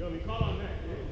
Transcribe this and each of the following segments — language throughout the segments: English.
Yo, we call on that.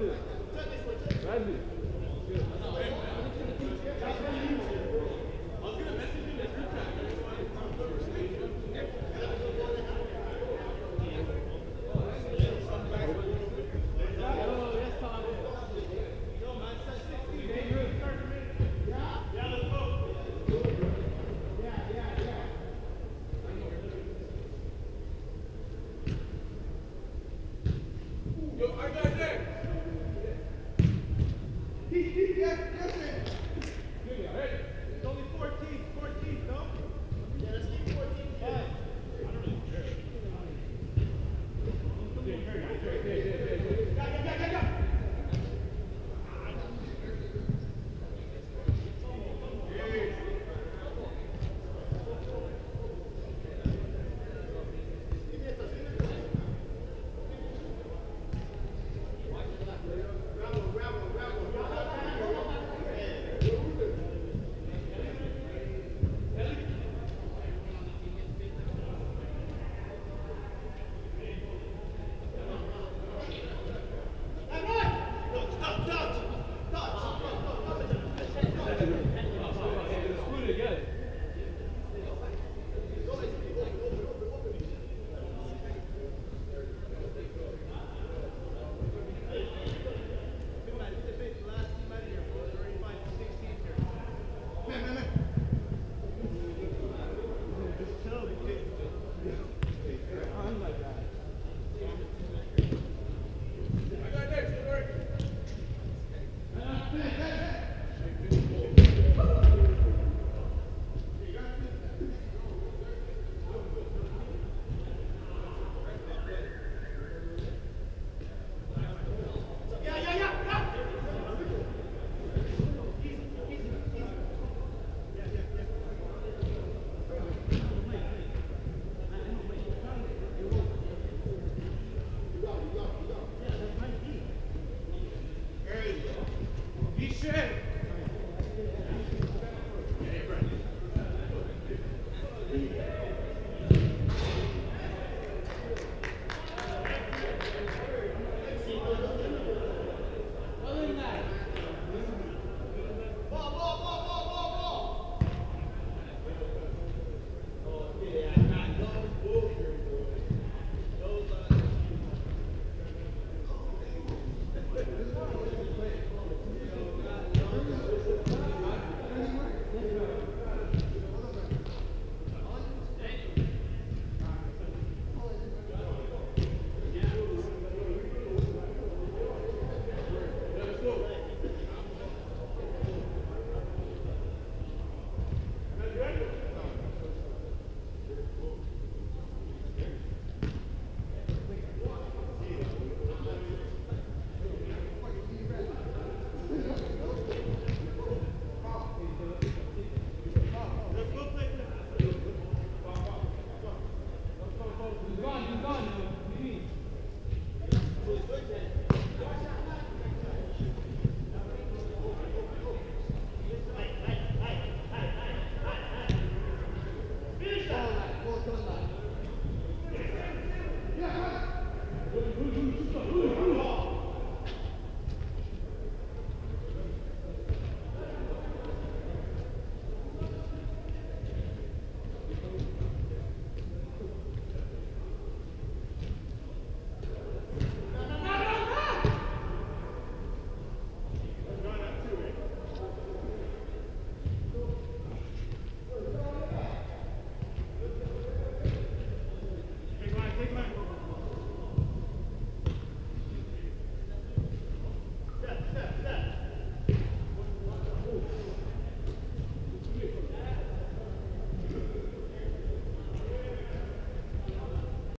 Hadi. Hadi.